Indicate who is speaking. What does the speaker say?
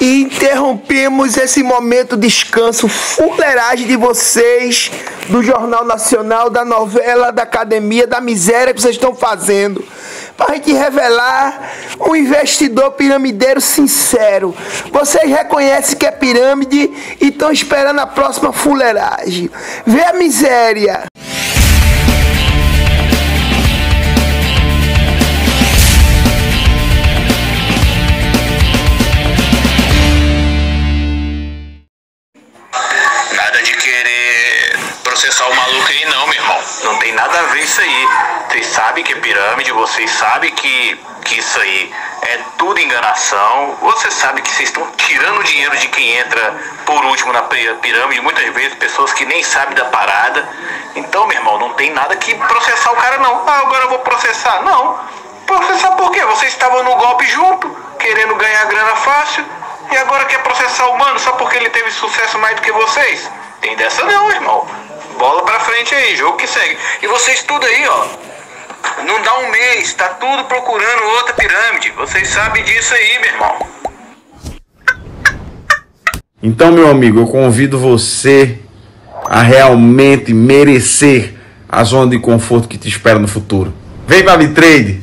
Speaker 1: E interrompemos esse momento de descanso, fuleiragem de vocês, do Jornal Nacional, da novela, da academia, da miséria que vocês estão fazendo. Para a gente revelar um investidor piramideiro sincero. Vocês reconhecem que é pirâmide e estão esperando a próxima fuleiragem. Vê a miséria.
Speaker 2: Processar o maluco aí não, meu irmão. Não tem nada a ver isso aí. Vocês sabem que é pirâmide, vocês sabem que, que isso aí é tudo enganação. Vocês sabem que vocês estão tirando dinheiro de quem entra por último na pirâmide, muitas vezes pessoas que nem sabem da parada. Então, meu irmão, não tem nada que processar o cara não. Ah, agora eu vou processar. Não. Processar por quê? Vocês estavam no golpe junto, querendo ganhar grana fácil, e agora quer processar o mano só porque ele teve sucesso mais do que vocês? Tem dessa não, irmão bola pra frente aí, jogo que segue. E vocês tudo aí, ó. Não dá um mês, tá tudo procurando outra pirâmide. Vocês sabem disso aí, meu irmão.
Speaker 3: Então, meu amigo, eu convido você a realmente merecer a zona de conforto que te espera no futuro. Vem a trade.